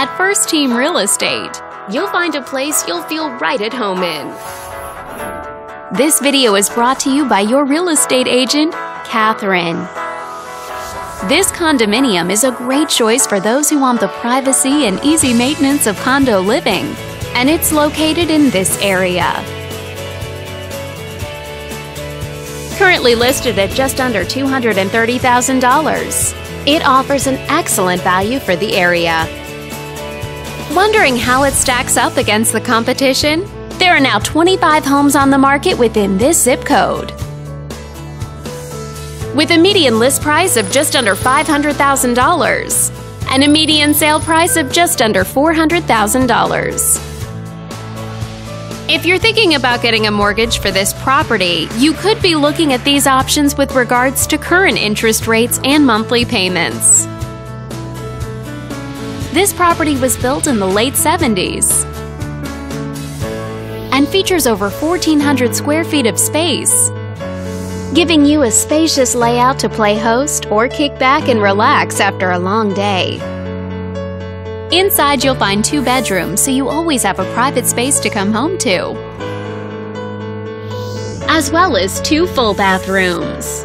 At First Team Real Estate, you'll find a place you'll feel right at home in. This video is brought to you by your real estate agent, Catherine. This condominium is a great choice for those who want the privacy and easy maintenance of condo living, and it's located in this area. Currently listed at just under $230,000, it offers an excellent value for the area. Wondering how it stacks up against the competition? There are now 25 homes on the market within this zip code. With a median list price of just under $500,000 and a median sale price of just under $400,000. If you're thinking about getting a mortgage for this property, you could be looking at these options with regards to current interest rates and monthly payments. This property was built in the late 70s and features over 1,400 square feet of space, giving you a spacious layout to play host or kick back and relax after a long day. Inside, you'll find two bedrooms, so you always have a private space to come home to, as well as two full bathrooms.